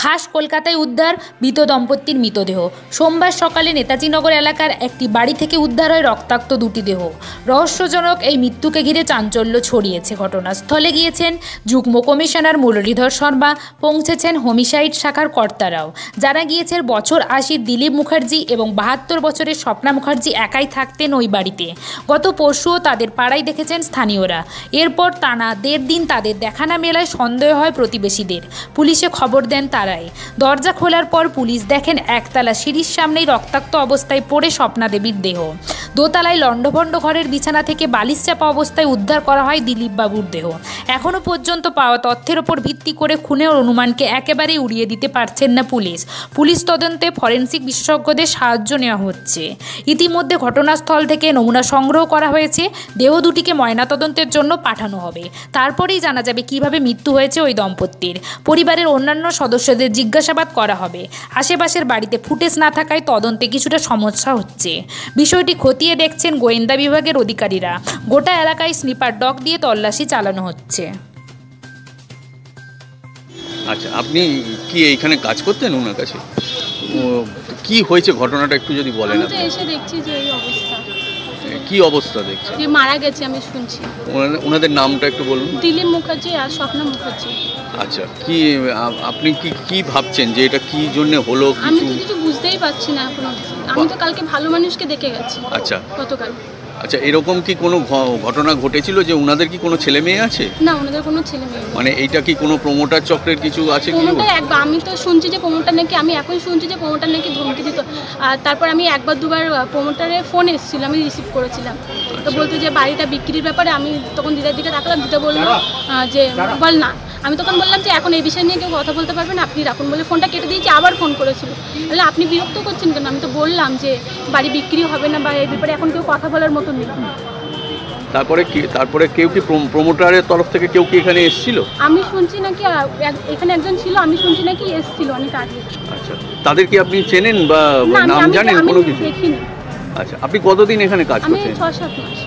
খাস কলকাতায় উদ্ধার, মৃত দম্পতির মৃতদেহ। সোমবার সকালে নেতাজিনগর এলাকার একটি বাড়ি থেকে উদ্ধার হয় রক্তাক্ত দুটি দেহ। রহস্যজনক এই মৃত্যুকে ঘিরে চাঞ্চল্য ছড়িয়েছে ঘটনাস্থলে গিয়েছেন যুগ্ম কমিশনার মুরলীধর শর্মা, পৌঁছেছেন হোমিসাইড শাখার কর্তারাও। যারা গিয়েছেন বছর আশির দিলীপ মুখার্জি এবং বাহাত্তর বছরের স্বপ্না মুখার্জি একাই থাকতেন ওই বাড়িতে। গত পরশুও তাদের পাড়ায় দেখেছেন স্থানীয়রা। এরপর টানা দেড় দিন তাদের দেখা না মেলায় সন্দেহ হয় প্রতিবেশীদের। পুলিশে খবর দেন তারাই দরজা খোলার পর পুলিশ দেখেন একতলা সিঁড়ির সামনেই রক্তাক্ত অবস্থায় পড়ে স্বপ্না দেবীর দেহ। দোতলায় লণ্ডভণ্ড ঘরের বিছানা থেকে বালিশ চাপা অবস্থায় উদ্ধার করা হয় দিলীপ বাবুর দেহ। এখনও পর্যন্ত পাওয়া তথ্যের ওপর ভিত্তি করে খুনের অনুমানকে একেবারেই উড়িয়ে দিতে পারছেন না পুলিশ। পুলিশ তদন্তে ফরেন্সিক বিশেষজ্ঞদের সাহায্য নেওয়া হচ্ছে। ইতিমধ্যে ঘটনাস্থল থেকে নমুনা সংগ্রহ করা হয়েছে। দেহ দুটিকে ময়নাতদন্তের জন্য পাঠানো হবে। তারপরেই জানা যাবে কীভাবে মৃত্যু হয়েছে ওই দম্পতির। পরিবারের অন্যান্য সদস্যদের জিজ্ঞাসাবাদ করা হবে। আশেপাশের বাড়িতে ফুটেজ না থাকায় তদন্তে কিছুটা সমস্যা হচ্ছে। বিষয়টি খতিয়ে দেখছেন গোয়েন্দা বিভাগের অধিকারীরা। গোটা এলাকায় স্নিপার ডগ দিয়ে তল্লাশি চালানো হচ্ছে। আচ্ছা আপনি কি এইখানে কাজ করতেন ওনার কাছে? কি হয়েছে ঘটনাটা একটু যদি বলেন আমি তো আপনি? এসে দেখছি যে এই অবস্থা। কি অবস্থা দেখছেন? যে মারা গেছে আমি শুনছি। ওনাদের- নামটা একটু বলুন। দিলীপ মুখার্জি আর স্বপ্না মুখার্জি। আচ্ছা কি আপনি কি কি ভাবছেন যে এটা কি জন্য হলো আমি কিছু তো কিছু বুঝতেই পারছি না এখন। আমি তো কালকে ভালো মানুষকে দেখে গেছি আচ্ছা। গতকাল। আচ্ছা এরকম কি কোনো ঘটনা ঘটেছিল যে ওনাদের কি কোনো ছেলে মেয়ে আছে? না ওনাদের কোনো ছেলে মেয়ে নেই। মানে এইটা কি কোনো প্রমোটার চক্রের কিছু আছে কি একবার আমি তো শুনছি যে প্রমোটার নাকি আমি এখন শুনছি যে প্রমোটার নাকি ধমকি দিত। আর তারপর আমি একবার দুবার প্রমোটারের ফোন এসেছিল আমি রিসিভ করেছিলাম। তো বলতো যে বাড়িটা বিক্রির ব্যাপারে আমি তখন দিদার দিকে তাকালাম দিদা বলল যে বল না। আমি তখন বললাম যে এখন এই বিষয় নিয়ে কেউ কথা বলতে পারবে না আপনি রাখুন বলে ফোনটা কেটে দিয়েছি আবার ফোন করেছিল। তাহলে আপনি বিরক্ত করছেন কেন? আমি তো বললাম যে বাড়ি বিক্রি হবে না বা এই ব্যাপারে এখন কেউ কথা বলার মতো নেই। তারপরে কি তারপরে কেউ কি প্রমোটারের তরফ থেকে কেউ কি এখানে এসেছিল? আমি শুনছি নাকি এখানে একজন ছিল আমি শুনছি নাকি এসছিল অনেক আগে আচ্ছা তাদের কি আপনি চেনেন বা নাম জানেন কোনো কিছু? দেখিনি। আচ্ছা আপনি কতদিন এখানে কাজ করছেন আমি করছেন? ছ সাত মাস।